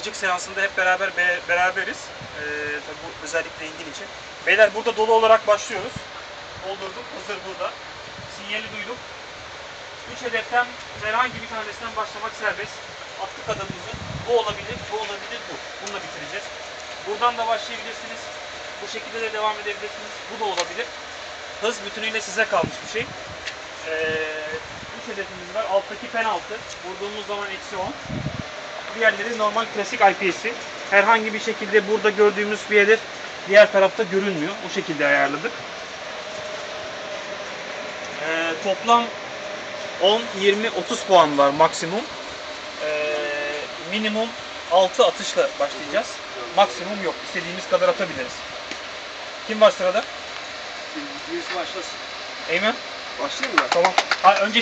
yakıcık seansında hep beraber be- beraberiz. Ee, tabii bu özellikle Engin için. Beyler burada dolu olarak başlıyoruz. Doldurduk. Hazır burada. Sinyali duyduk. Üç hedeften herhangi bir tanesinden başlamak serbest. Attık adımımızı. Bu olabilir, bu olabilir, bu. Bununla bitireceğiz. Buradan da başlayabilirsiniz. Bu şekilde de devam edebilirsiniz. Bu da olabilir. Hız bütünüyle size kalmış bir şey. Ee, üç hedefimiz var. Alttaki penaltı. Vurduğumuz zaman eksi 10. Diğerleri normal klasik IPS'i. Herhangi bir şekilde burada gördüğümüz bir hedef diğer tarafta görünmüyor. O şekilde ayarladık. Ee, toplam 10, 20, 30 puan var maksimum. Ee, minimum 6 atışla başlayacağız. Maksimum yok. İstediğimiz kadar atabiliriz. Kim var sırada? Birisi başlasın. Eymen? Başlayayım mı? Tamam. Ha, önce